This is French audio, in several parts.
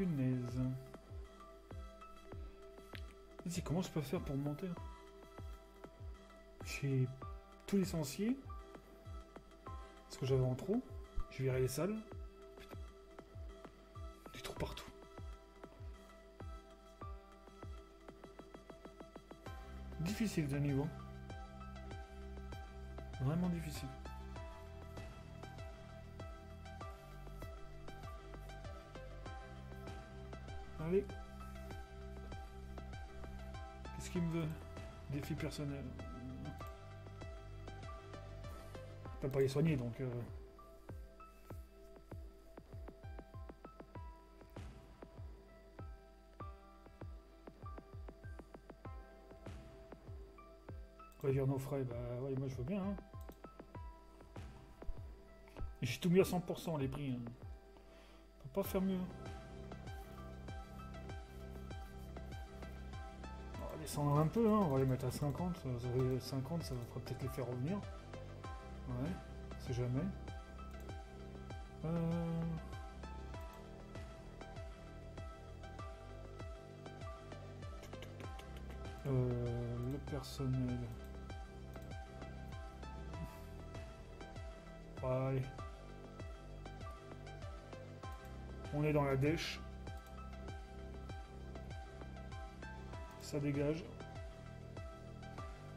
Punaise. Vas-y, comment je peux faire pour monter J'ai tout licencié. Ce que j'avais en trop. Je virer les salles. Putain. Du trou partout. Difficile de niveau. Vraiment difficile. Qu'est-ce qu'il me veut Défi personnel? Je peux pas les soigner donc. euh. Réduire nos frais, bah ouais, moi je veux bien. Hein. J'ai tout mis à 100% les prix. Hein. On peut pas faire mieux. Descendre un peu, hein. on va les mettre à 50. Ça, ça va- 50, ça va peut-être les faire revenir. Ouais, c'est jamais. Euh... Euh, le personnel. Allez. On est dans la dèche. Ça dégage.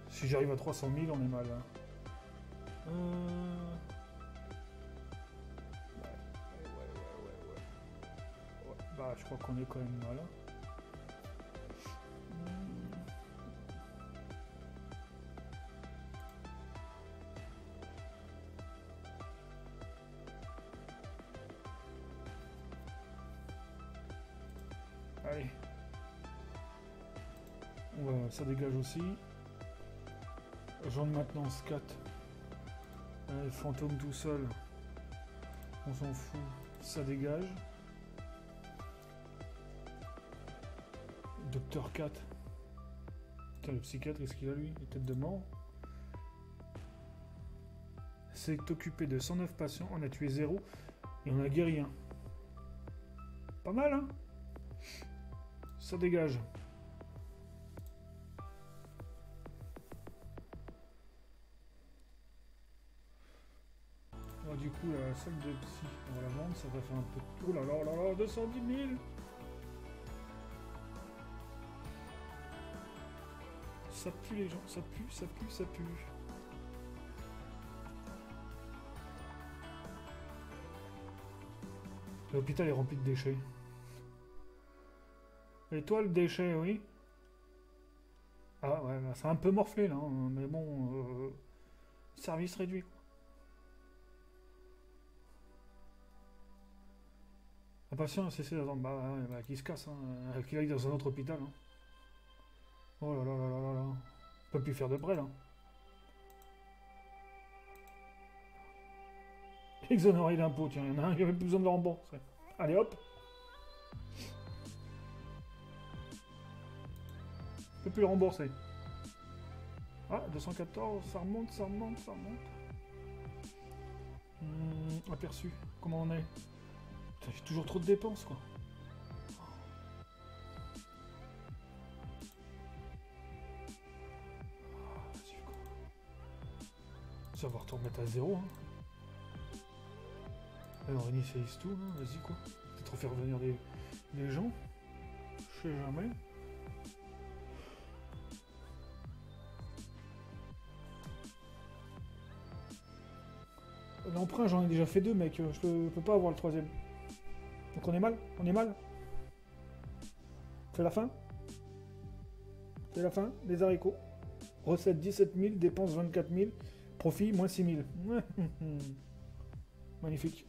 Si j'arrive à 300 000, on est mal. hein. Euh... ouais, ouais, ouais, Bah, je crois qu'on est quand même mal. hein. Ouais, ça dégage aussi. Agent de maintenance 4. Allez, fantôme tout seul. On s'en fout. Ça dégage. Docteur 4. Putain, le psychiatre, qu'est-ce qu'il a lui? Il est tête de mort. C'est occupé de 109 patients. On a tué 0 et on a guéri un. Pas mal, hein? Ça dégage. Du coup, la salle de psy, on la vendre, ça va faire un peu de... Oh là là là là, 210 000 Ça pue les gens, ça pue, ça pue, ça pue. L'hôpital est rempli de déchets. Et toi, le déchet, oui Ah ouais, bah, c'est un peu morflé là, hein, mais bon, euh, service réduit. Un patient cessé d'attendre, bah, ouais, bah, qu'il se casse, hein, qu'il aille dans un autre hôpital. hein. Oh là là là là là là, on peut plus faire de prêt là. Exonéré d'impôts, tiens, il y en a un qui avait plus besoin de rembourser. Allez hop Je peux plus le rembourser. Ah, 214, ça remonte, ça remonte, ça remonte. Hmm, aperçu, comment on est? Putain, J'ai toujours trop de dépenses, quoi. Ah. Ça va remettre à zéro, hein. Allez, on réinitialise tout, hein, vas-y, quoi. Peut-être refaire venir des, gens. Je sais jamais. L'emprunt, j'en ai déjà fait deux, mec. Je peux pas avoir le troisième. Donc on est mal On est mal C'est la fin C'est la fin Les haricots. Recette 17 000, dépenses 24 000, profit moins 6 000. Magnifique.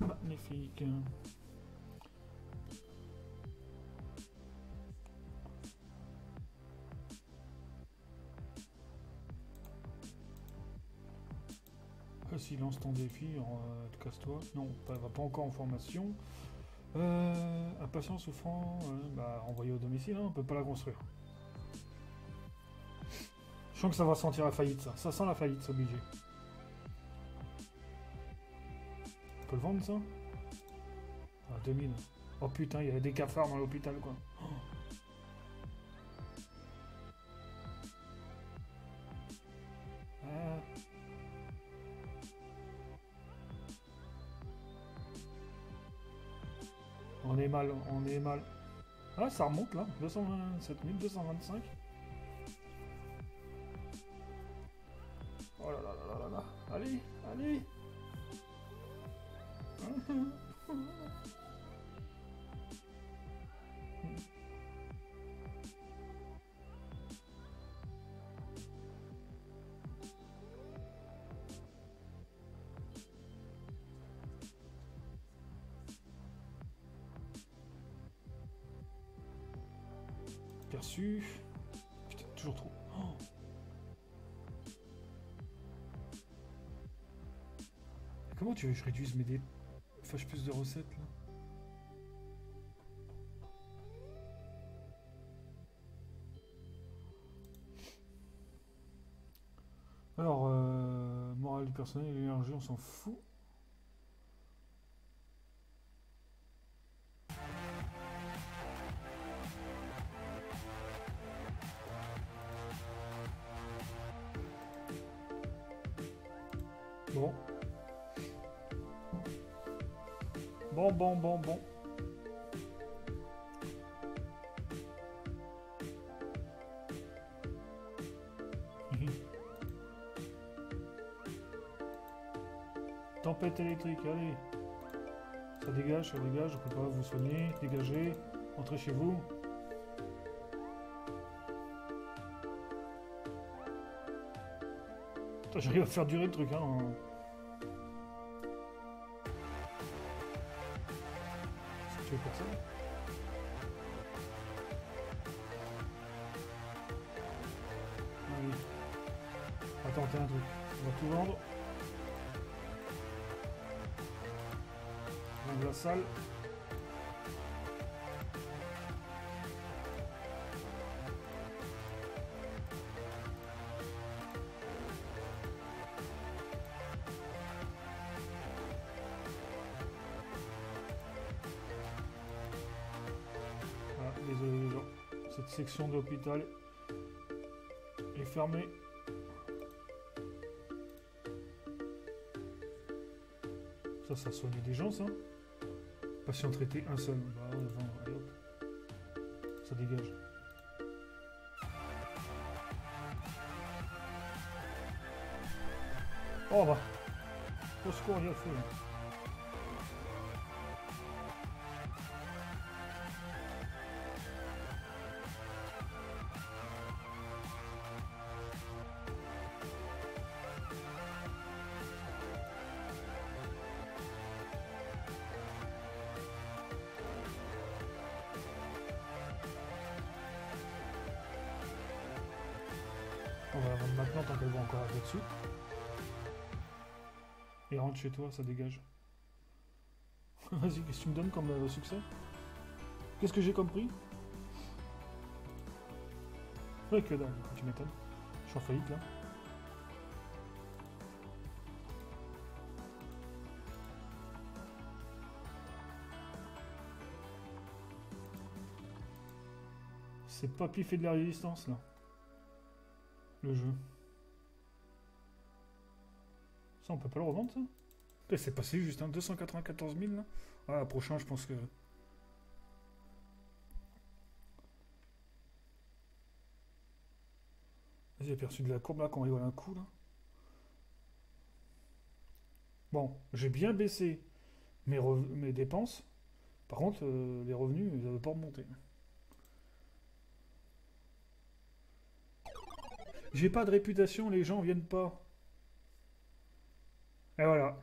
Magnifique. Lance ton défi, euh, casse-toi. Non, pas, va pas encore en formation. Euh, un patient souffrant, euh, bah, envoyé au domicile, hein, on peut pas la construire. Je sens que ça va sentir la faillite, ça. Ça sent la faillite, c'est obligé. On peut le vendre ça? Ah, 2000. Oh putain, il y a des cafards dans l'hôpital quoi. Oh. On est mal, on est mal. Ah, ça remonte là, 227 225. Oh là là là là là Allez, allez Perçu. Putain, toujours trop. Oh. Comment tu veux que je réduise mes dé... Fâche plus de recettes là? Alors, euh, morale du personnel l'énergie, on s'en fout. Bon, bon. Tempête électrique, allez. Ça dégage, ça dégage, on peut pas vous soigner, dégagez, entrez chez vous. J'arrive à faire durer le truc, hein. Si tu veux personne. Un truc. On va tout vendre. On vendre la salle. Section de l'hôpital est fermée. Ça, ça soigne des gens, ça Patient traité, un seul. Bah. Ça dégage. Oh bah Au secours, il y a feu. On va la vendre maintenant tant qu'elle va encore là-dessus. Et rentre chez toi, ça dégage. Vas-y, qu'est-ce que tu me donnes comme euh, succès? Qu'est-ce que j'ai compris Ouais, que dalle, tu m'étonnes. Je suis en faillite là. C'est pas fait de la résistance là. Jeu. Ça, on peut pas le revendre, ça? C'est passé juste, hein, 294 000, là. Ah, prochain, je pense que... Vas-y, aperçu de la courbe, là, qu'on rigole un coup, là. Bon, j'ai bien baissé mes, mes dépenses. Par contre, euh, les revenus, ils n'avaient pas remonté. J'ai pas de réputation, les gens viennent pas. Et voilà.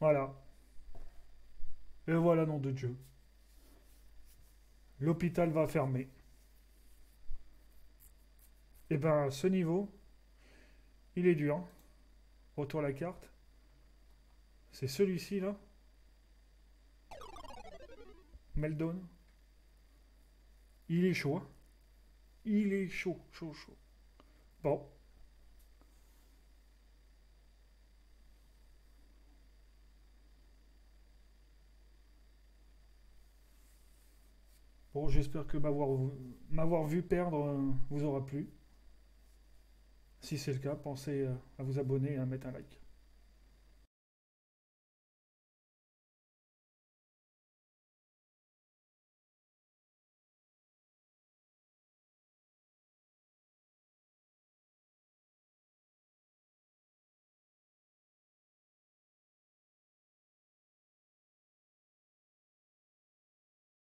Voilà. Et voilà, nom de Dieu. L'hôpital va fermer. Et ben, ce niveau, il est dur. Retour à la carte. C'est celui-ci, là. Meldon. Il est chaud. Il est chaud, chaud, chaud. Bon. Bon, j'espère que m'avoir vu perdre euh, vous aura plu. Si c'est le cas, pensez euh, à vous abonner et à mettre un like.